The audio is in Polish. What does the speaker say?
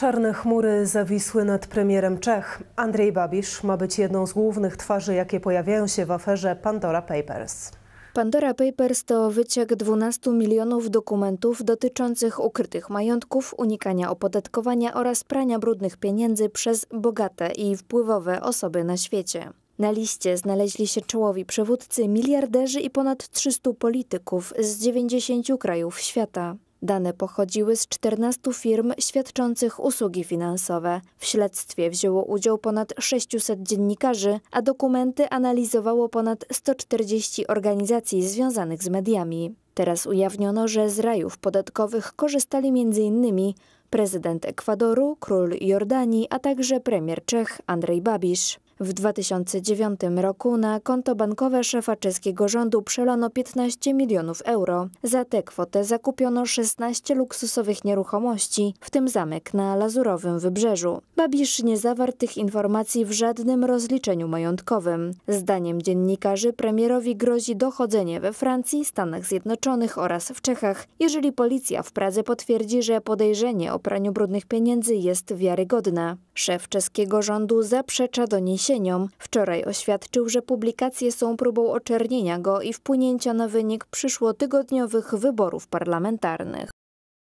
Czarne chmury zawisły nad premierem Czech. Andrzej Babisz ma być jedną z głównych twarzy, jakie pojawiają się w aferze Pandora Papers. Pandora Papers to wyciek 12 milionów dokumentów dotyczących ukrytych majątków, unikania opodatkowania oraz prania brudnych pieniędzy przez bogate i wpływowe osoby na świecie. Na liście znaleźli się czołowi przywódcy, miliarderzy i ponad 300 polityków z 90 krajów świata. Dane pochodziły z 14 firm świadczących usługi finansowe. W śledztwie wzięło udział ponad 600 dziennikarzy, a dokumenty analizowało ponad 140 organizacji związanych z mediami. Teraz ujawniono, że z rajów podatkowych korzystali m.in. prezydent Ekwadoru, król Jordanii, a także premier Czech Andrzej Babisz. W 2009 roku na konto bankowe szefa czeskiego rządu przelano 15 milionów euro. Za tę kwotę zakupiono 16 luksusowych nieruchomości, w tym zamek na Lazurowym Wybrzeżu. Babisz nie zawarł tych informacji w żadnym rozliczeniu majątkowym. Zdaniem dziennikarzy premierowi grozi dochodzenie we Francji, Stanach Zjednoczonych oraz w Czechach, jeżeli policja w Pradze potwierdzi, że podejrzenie o praniu brudnych pieniędzy jest wiarygodne. Szef czeskiego rządu zaprzecza Wczoraj oświadczył, że publikacje są próbą oczernienia go i wpłynięcia na wynik przyszłotygodniowych wyborów parlamentarnych.